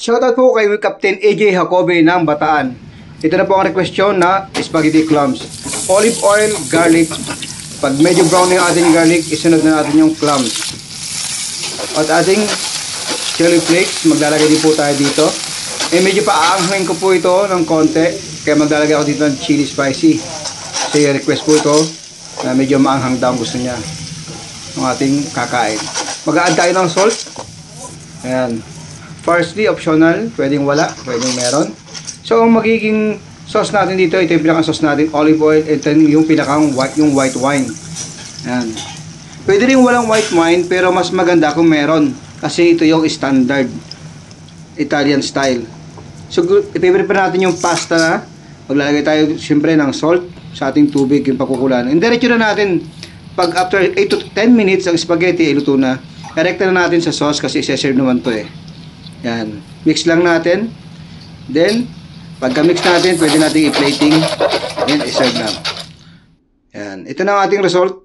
Shoutout po kay Captain AJ Jacobe ng Bataan. Ito na po ang request yun na spaghetti clams. Olive oil, garlic. Pag medyo brown na yung ating garlic, isunod na natin yung clams. At ating chili flakes, maglalagay din po tayo dito. Eh medyo paaanghin ko po ito ng konti. Kaya maglalagay ako dito ng chili spicy. Kasi request po ito na medyo maanghang daw gusto niya ng ating kakain. Mag-add tayo ng salt. Ayan. Parsley, optional. Pwedeng wala, pwedeng meron. So, ang magiging sauce natin dito, ito yung pinaka sauce natin, olive oil, ito yung pinakang white, yung white wine. Ayan. Pwede rin walang white wine, pero mas maganda kung meron. Kasi ito yung standard Italian style. So, ipiprepare natin yung pasta na. Maglalagay tayo, siyempre, ng salt sa ating tubig, yung pakukulan. And diretso na natin, pag after 8 to 10 minutes, ang spaghetti ay luto na. Direct na natin sa sauce kasi isa-serve naman to eh. Yan. Mix lang natin. Then, pagka mix natin, pwede natin i-plating. Then, i-serve na. Yan. Ito na ang ating result.